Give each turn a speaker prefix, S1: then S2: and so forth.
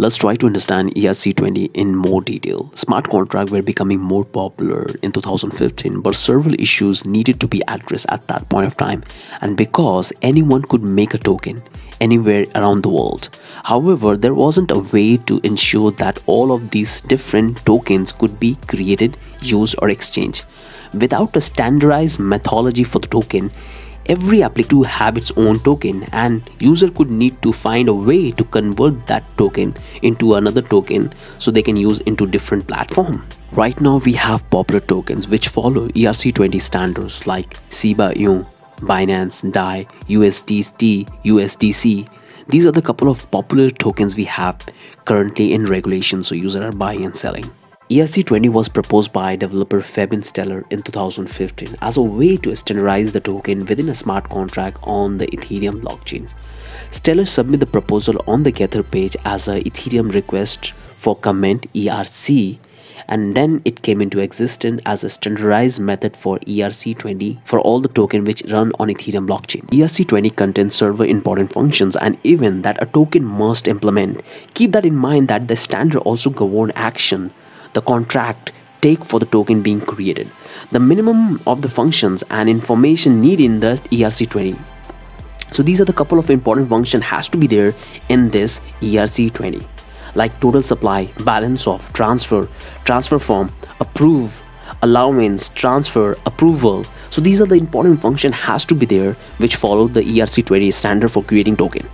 S1: Let's try to understand ERC20 in more detail. Smart contracts were becoming more popular in 2015, but several issues needed to be addressed at that point of time, and because anyone could make a token anywhere around the world. However, there wasn't a way to ensure that all of these different tokens could be created, used, or exchanged. Without a standardized methodology for the token, every application to have its own token and user could need to find a way to convert that token into another token so they can use into different platform. Right now we have popular tokens which follow erc20 standards like shiba inu binance dai usdt usdc these are the couple of popular tokens we have currently in regulation so users are buying and selling ERC20 was proposed by developer Fabian Stellar in 2015 as a way to standardize the token within a smart contract on the Ethereum blockchain. Stellar submitted the proposal on the GitHub page as a Ethereum request for comment ERC and then it came into existence as a standardized method for ERC20 for all the token which run on Ethereum blockchain. ERC20 contains several important functions and even that a token must implement. Keep that in mind that the standard also govern action the contract take for the token being created, the minimum of the functions and information needed in the ERC20. So these are the couple of important function has to be there in this ERC20 like total supply, balance of, transfer, transfer from, approve, allowance, transfer, approval. So these are the important function has to be there which follow the ERC20 standard for creating token.